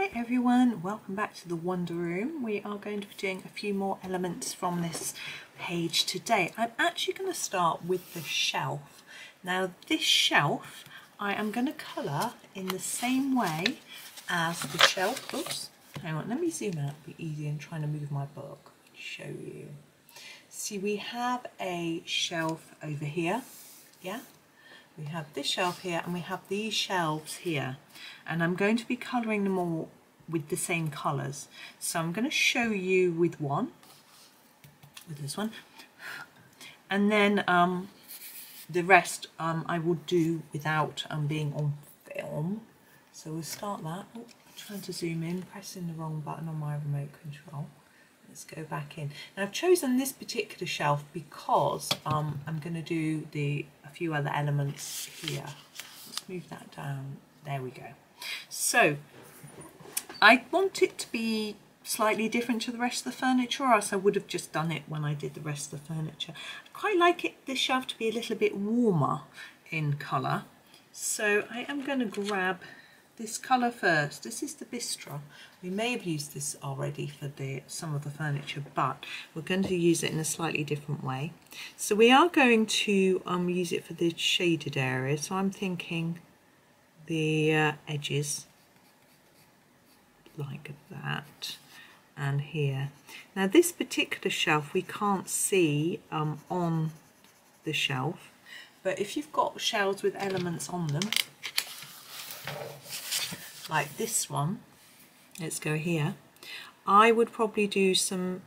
Hi everyone, welcome back to the Wonder Room. We are going to be doing a few more elements from this page today. I'm actually going to start with the shelf. Now this shelf I am going to colour in the same way as the shelf. Oops, hang on, let me zoom out, It'll be easy in trying to move my book. Show you. See we have a shelf over here, yeah? We have this shelf here and we have these shelves here. And I'm going to be colouring them all with the same colours. So I'm going to show you with one with this one. And then um, the rest um, I will do without um, being on film. So we'll start that. Oh, trying to zoom in pressing the wrong button on my remote control let's go back in now I've chosen this particular shelf because um, I'm going to do the a few other elements here. Let's move that down. There we go. So I want it to be slightly different to the rest of the furniture or else I would have just done it when I did the rest of the furniture. I quite like it this shelf to be a little bit warmer in colour. So I am going to grab this colour first. This is the Bistre. We may have used this already for the some of the furniture, but we're going to use it in a slightly different way. So we are going to um, use it for the shaded area. So I'm thinking the uh, edges like that and here. Now this particular shelf we can't see um, on the shelf, but if you've got shelves with elements on them, like this one, let's go here, I would probably do some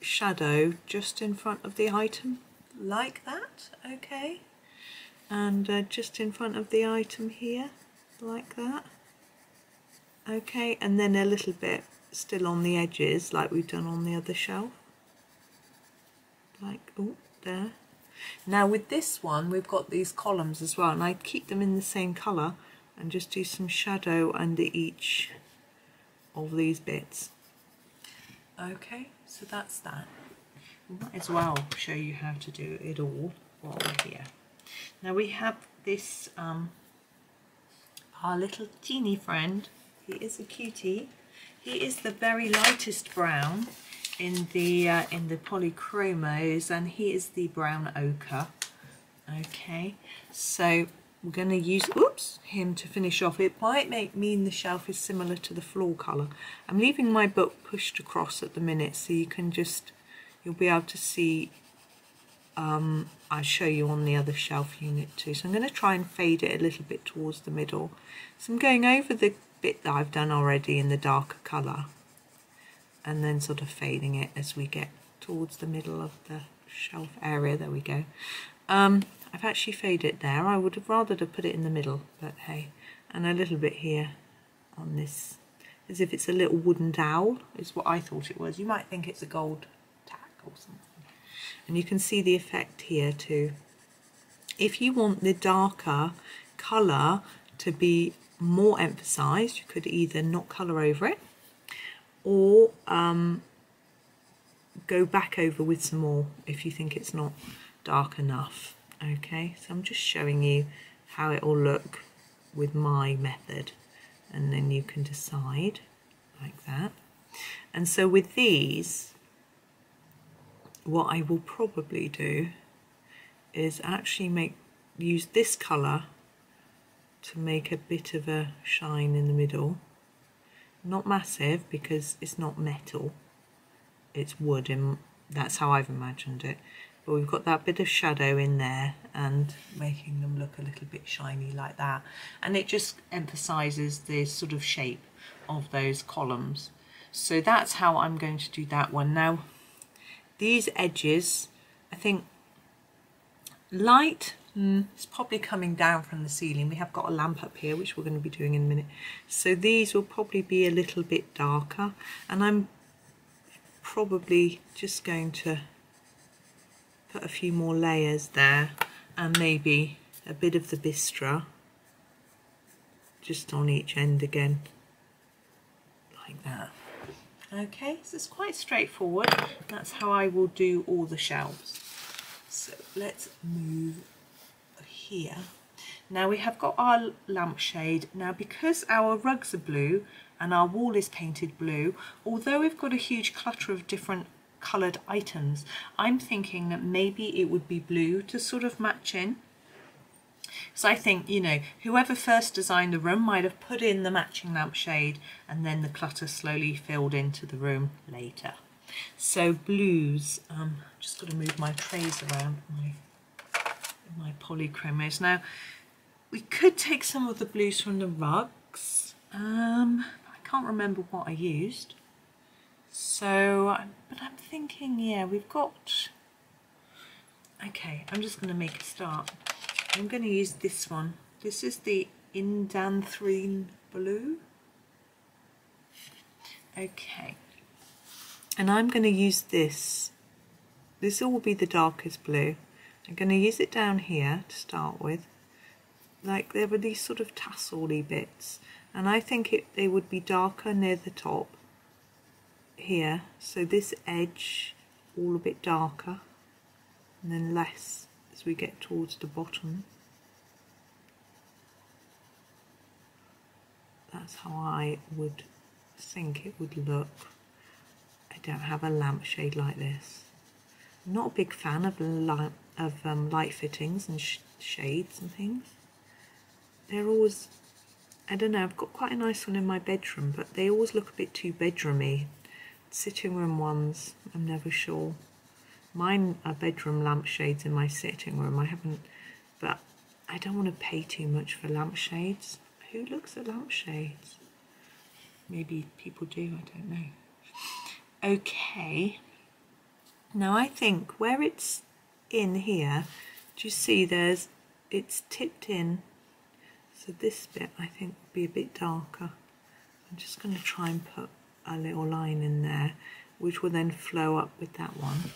shadow just in front of the item like that, okay? And uh, just in front of the item here, like that. Okay, and then a little bit still on the edges like we've done on the other shelf. Like, oh, there. Now with this one, we've got these columns as well, and I keep them in the same colour and just do some shadow under each of these bits. Okay, so that's that. Might as well show you how to do it all while we're here. Now we have this, um, our little teeny friend. He is a cutie. He is the very lightest brown in the uh, in the polychromos and he is the brown ochre. Okay, so we're going to use oops him to finish off it might make mean the shelf is similar to the floor color i'm leaving my book pushed across at the minute so you can just you'll be able to see um, I'll show you on the other shelf unit too. So I'm going to try and fade it a little bit towards the middle. So I'm going over the bit that I've done already in the darker colour and then sort of fading it as we get towards the middle of the shelf area. There we go. Um, I've actually faded it there. I would have rather have put it in the middle, but hey. And a little bit here on this, as if it's a little wooden dowel, is what I thought it was. You might think it's a gold tack or something. And you can see the effect here too. If you want the darker colour to be more emphasised, you could either not colour over it or um, go back over with some more if you think it's not dark enough okay so I'm just showing you how it will look with my method and then you can decide like that. And so with these what I will probably do is actually make use this colour to make a bit of a shine in the middle. Not massive because it's not metal. It's wood and that's how I've imagined it but we've got that bit of shadow in there and making them look a little bit shiny like that. And it just emphasizes the sort of shape of those columns. So that's how I'm going to do that one. Now these edges I think light mm, it's probably coming down from the ceiling. We have got a lamp up here which we're going to be doing in a minute. So these will probably be a little bit darker. And I'm probably just going to put a few more layers there and maybe a bit of the bistre just on each end again like that. Okay so it's quite straightforward. That's how I will do all the shelves. So let's move here. Now we have got our lampshade. Now because our rugs are blue and our wall is painted blue, although we've got a huge clutter of different coloured items, I'm thinking that maybe it would be blue to sort of match in. So I think, you know, whoever first designed the room might have put in the matching lampshade and then the clutter slowly filled into the room later. So blues, um, just got to move my trays around, my, my polychromos. Now, we could take some of the blues from the rugs. Um, I can't remember what I used. So, but I'm thinking, yeah, we've got... Okay, I'm just going to make a start. I'm going to use this one. This is the Indanthrene Blue. Okay, and I'm going to use this. This will be the darkest blue. I'm going to use it down here to start with. Like there were these sort of tassel-y bits and I think it, they would be darker near the top here. So this edge all a bit darker and then less as we get towards the bottom. That's how I would think it would look I don't have a lampshade like this. I'm not a big fan of, light, of um, light fittings and sh shades and things. They're always, I don't know, I've got quite a nice one in my bedroom, but they always look a bit too bedroomy. Sitting room ones, I'm never sure. Mine are bedroom lampshades in my sitting room. I haven't, but I don't want to pay too much for lampshades. Who looks at lampshades? Maybe people do, I don't know okay. Now I think where it's in here, do you see there's, it's tipped in. So this bit I think will be a bit darker. I'm just going to try and put a little line in there, which will then flow up with that one.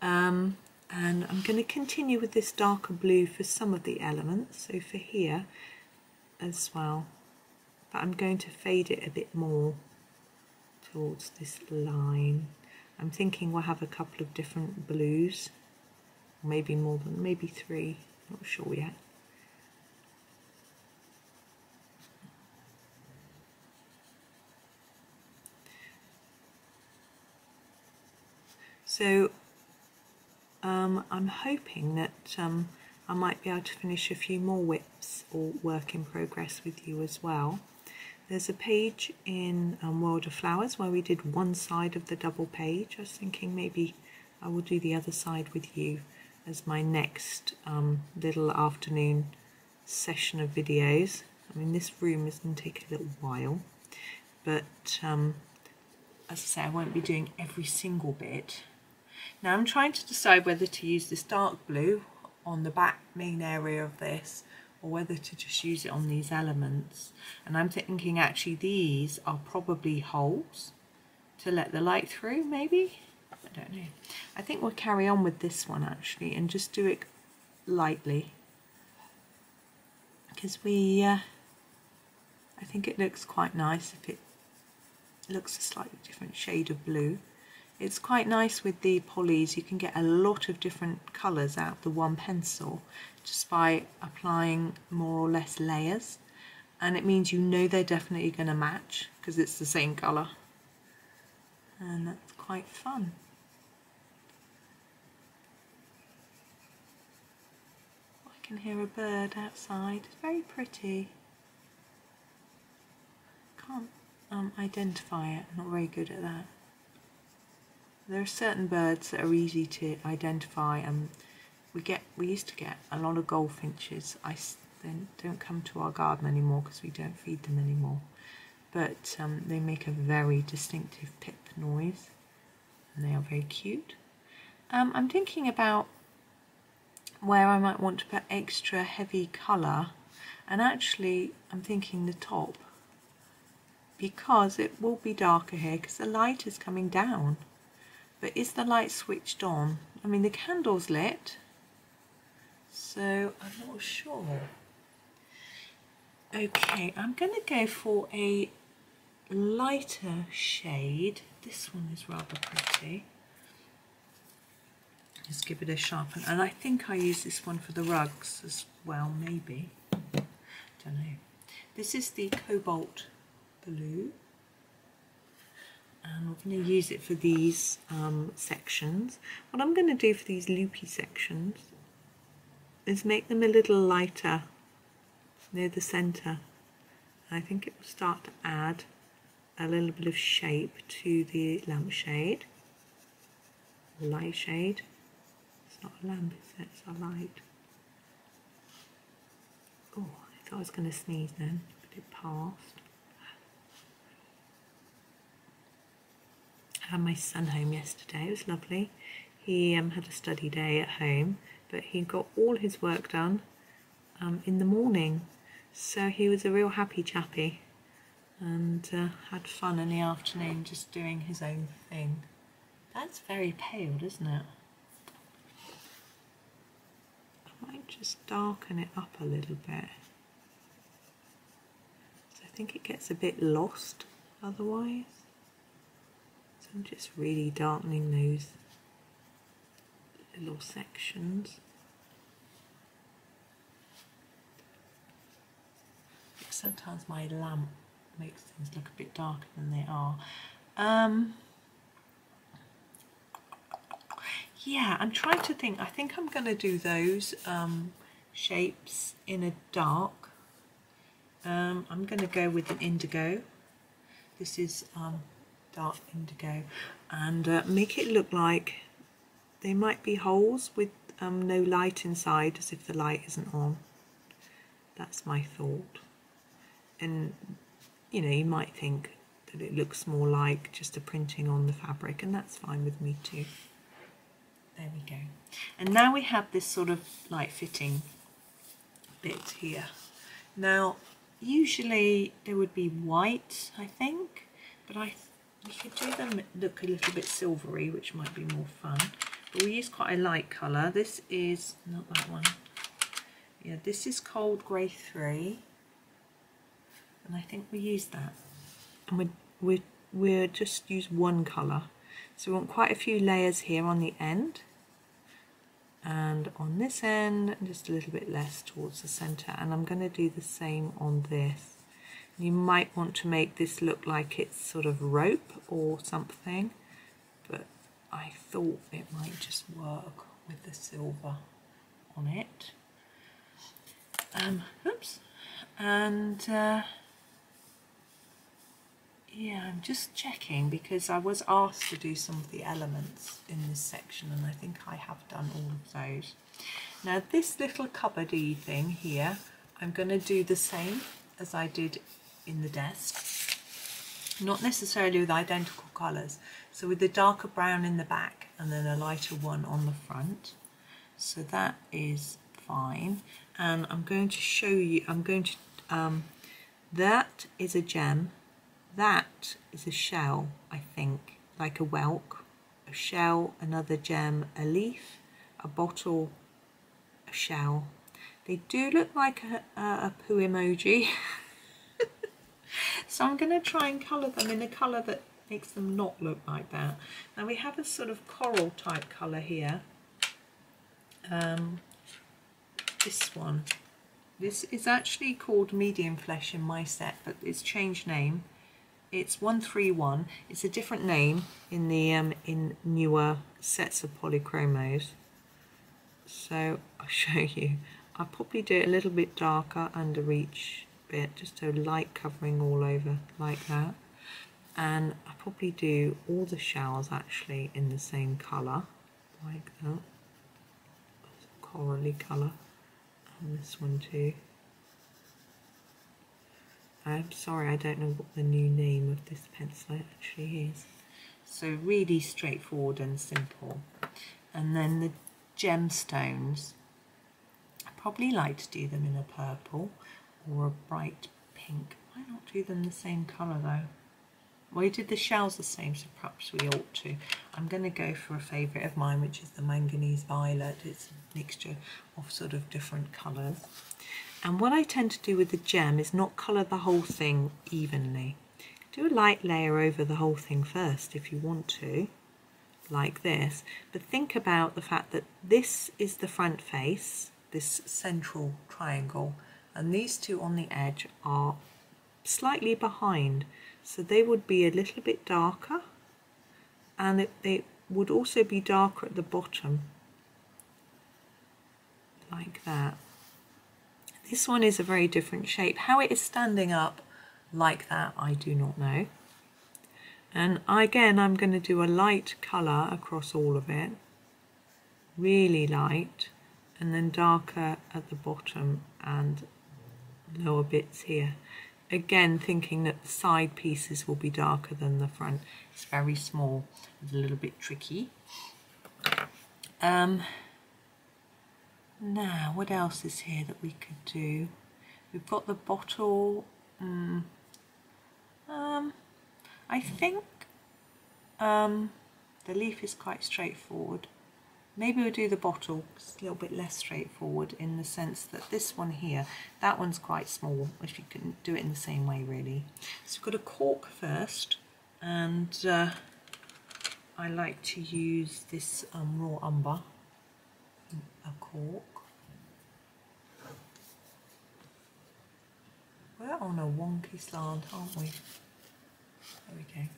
Um, and I'm going to continue with this darker blue for some of the elements, so for here as well. But I'm going to fade it a bit more towards this line. I'm thinking we'll have a couple of different blues, maybe more than, maybe three, not sure yet. So um, I'm hoping that um, I might be able to finish a few more WIPs or work in progress with you as well. There's a page in um, World of Flowers where we did one side of the double page. I was thinking maybe I will do the other side with you as my next um, little afternoon session of videos. I mean, this room is going to take a little while, but um, as I say, I won't be doing every single bit. Now I'm trying to decide whether to use this dark blue on the back main area of this or whether to just use it on these elements. And I'm thinking actually these are probably holes to let the light through, maybe? I don't know. I think we'll carry on with this one actually and just do it lightly. Because we, uh, I think it looks quite nice if it looks a slightly different shade of blue. It's quite nice with the polys, you can get a lot of different colours out the one pencil just by applying more or less layers and it means you know they're definitely going to match because it's the same colour and that's quite fun. I can hear a bird outside, it's very pretty. Can't um, identify it, I'm not very good at that. There are certain birds that are easy to identify and we get we used to get a lot of goldfinches. I then don't come to our garden anymore because we don't feed them anymore. But um, they make a very distinctive pip noise and they are very cute. Um, I'm thinking about where I might want to put extra heavy colour and actually I'm thinking the top because it will be darker here because the light is coming down but is the light switched on? I mean, the candle's lit, so I'm not sure. Okay, I'm going to go for a lighter shade. This one is rather pretty. just give it a sharpen. And I think I use this one for the rugs as well, maybe. Don't know. This is the Cobalt Blue. And we're going to use it for these um, sections. What I'm going to do for these loopy sections is make them a little lighter near the centre. I think it will start to add a little bit of shape to the lampshade, light shade. It's not a lamp, it? It's a light. Oh, I thought I was going to sneeze then, but it passed. Had my son home yesterday, it was lovely. He um, had a study day at home, but he got all his work done um, in the morning. So he was a real happy chappy and uh, had fun in the afternoon just doing his own thing. That's very pale, isn't it? I might just darken it up a little bit. I think it gets a bit lost otherwise. I'm just really darkening those little sections. Sometimes my lamp makes things look a bit darker than they are. Um, yeah, I'm trying to think. I think I'm going to do those um, shapes in a dark. Um, I'm going to go with an indigo. This is um, dark indigo and uh, make it look like they might be holes with um, no light inside as if the light isn't on. That's my thought. And you know, you might think that it looks more like just a printing on the fabric and that's fine with me too. There we go. And now we have this sort of light fitting bit here. Now, usually there would be white, I think, but I we could do them look a little bit silvery, which might be more fun. But we use quite a light colour. This is, not that one. Yeah, this is Cold Grey 3 and I think we use that and we we we just use one colour so we want quite a few layers here on the end and on this end just a little bit less towards the centre and I'm going to do the same on this you might want to make this look like it's sort of rope or something but I thought it might just work with the silver on it um, oops and uh, yeah, I'm just checking because I was asked to do some of the elements in this section and I think I have done all of those. Now this little cupboardy thing here, I'm going to do the same as I did in the desk. Not necessarily with identical colours. So with the darker brown in the back and then a lighter one on the front. So that is fine. And I'm going to show you, I'm going to, um, that is a gem that is a shell, I think, like a whelk, a shell, another gem, a leaf, a bottle, a shell. They do look like a, a, a poo emoji. so I'm going to try and colour them in a colour that makes them not look like that. Now we have a sort of coral type colour here. Um, this one. This is actually called medium flesh in my set, but it's changed name it's 131 it's a different name in the um, in newer sets of polychromos so I'll show you I'll probably do it a little bit darker under each bit just a light covering all over like that. And I probably do all the shells actually in the same colour like that. Corally colour and this one too. I'm sorry, I don't know what the new name of this pencil actually is. So really straightforward and simple. And then the gemstones, I probably like to do them in a purple or a bright pink. Why not do them the same colour though? We did the shells the same, so perhaps we ought to. I'm going to go for a favourite of mine, which is the manganese violet. It's a mixture of sort of different colours. And what I tend to do with the gem is not colour the whole thing evenly. Do a light layer over the whole thing first if you want to, like this. But think about the fact that this is the front face, this central triangle, and these two on the edge are slightly behind. So they would be a little bit darker and it, they would also be darker at the bottom like that. This one is a very different shape. How it is standing up like that, I do not know. And again, I'm going to do a light colour across all of it, really light, and then darker at the bottom and lower bits here. Again, thinking that the side pieces will be darker than the front. It's very small, it's a little bit tricky. Um, now, what else is here that we could do? We've got the bottle. Mm, um, I think um, the leaf is quite straightforward. Maybe we'll do the bottle, it's a little bit less straightforward in the sense that this one here, that one's quite small, if you can do it in the same way really. So we've got a cork first, and uh, I like to use this um, raw umber, a cork. We're on a wonky slant, aren't we? There we go.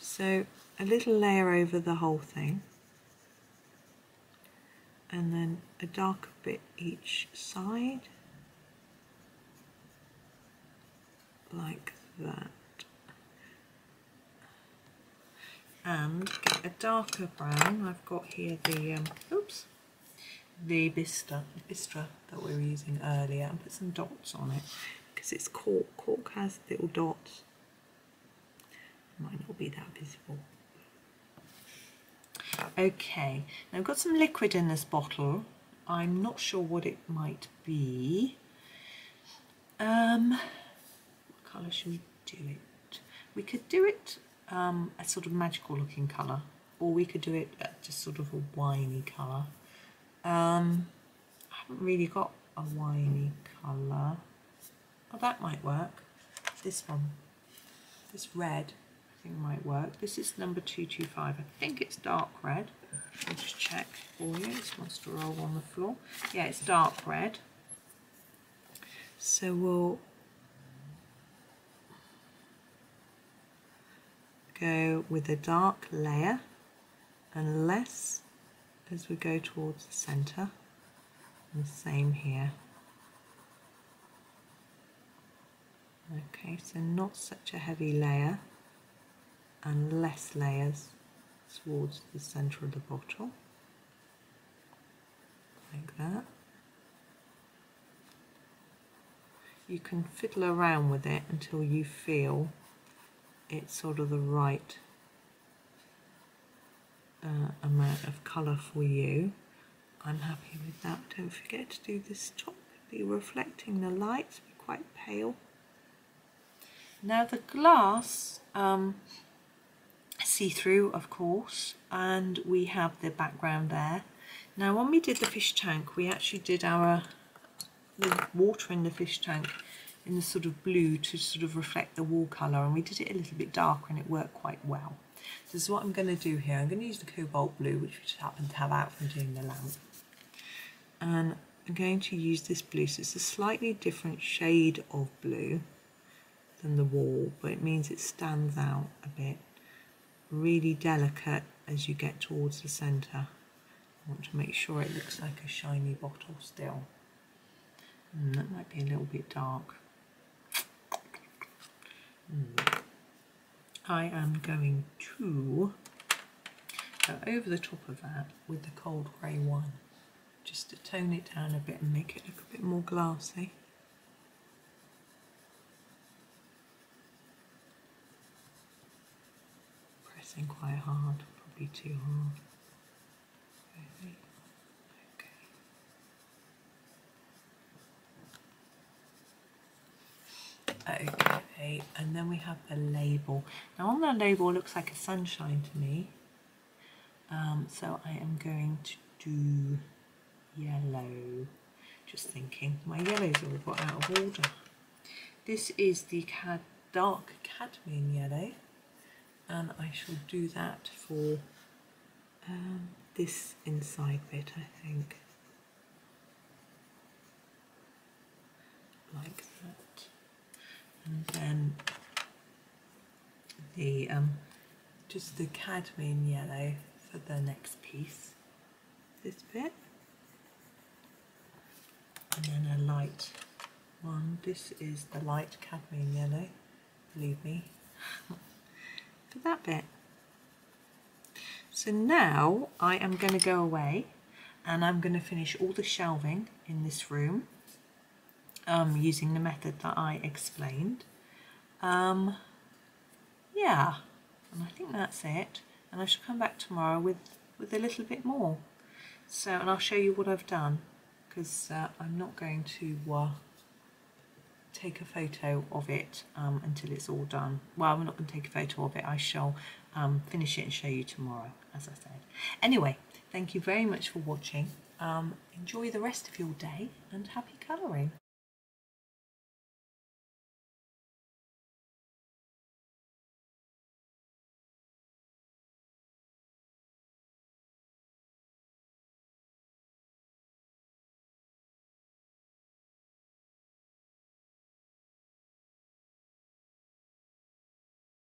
So a little layer over the whole thing and then a darker bit each side like that. And get a darker brown. I've got here the um, oops the Bistre, Bistre that we were using earlier and put some dots on it because it's cork, cork has little dots. Might not be that visible Okay, now I've got some liquid in this bottle. I'm not sure what it might be. Um, what colour should we do it? We could do it um, a sort of magical looking colour or we could do it just sort of a winey colour. Um, I haven't really got a winey colour. Oh, that might work. This one, this red think might work. This is number 225. I think it's dark red. I'll just check for you. This wants to roll on the floor. Yeah, it's dark red. So we'll go with a dark layer and less as we go towards the centre. And the same here. Okay, so not such a heavy layer and less layers towards the centre of the bottle. Like that. You can fiddle around with it until you feel it's sort of the right uh, amount of colour for you. I'm happy with that. Don't forget to do this top. Be reflecting the light be quite pale. Now the glass um, see-through of course and we have the background there. Now when we did the fish tank we actually did our the water in the fish tank in the sort of blue to sort of reflect the wall colour and we did it a little bit darker and it worked quite well. So this is what I'm going to do here. I'm going to use the cobalt blue which we just happen to have out from doing the lamp. And I'm going to use this blue. So it's a slightly different shade of blue than the wall but it means it stands out a bit really delicate as you get towards the centre. I want to make sure it looks like a shiny bottle still. Mm, that might be a little bit dark. Mm. I am going to go over the top of that with the cold grey one just to tone it down a bit and make it look a bit more glassy. Pressing quite hard, probably too hard. Okay. And then we have the label. Now on the label looks like a sunshine to me. Um, so I am going to do yellow. Just thinking, my yellows are all got out of order. This is the dark cadmium yellow and I shall do that for um, this inside bit, I think. Like that. And then the um, just the cadmium yellow for the next piece. This bit. And then a light one. This is the light cadmium yellow, believe me, for that bit. So now I am going to go away and I'm going to finish all the shelving in this room um, using the method that I explained. Um, yeah, and I think that's it. And I shall come back tomorrow with, with a little bit more. So, and I'll show you what I've done because uh, I'm not going to uh, take a photo of it um, until it's all done. Well, I'm not going to take a photo of it. I shall um, finish it and show you tomorrow, as I said. Anyway, thank you very much for watching. Um, enjoy the rest of your day and happy colouring.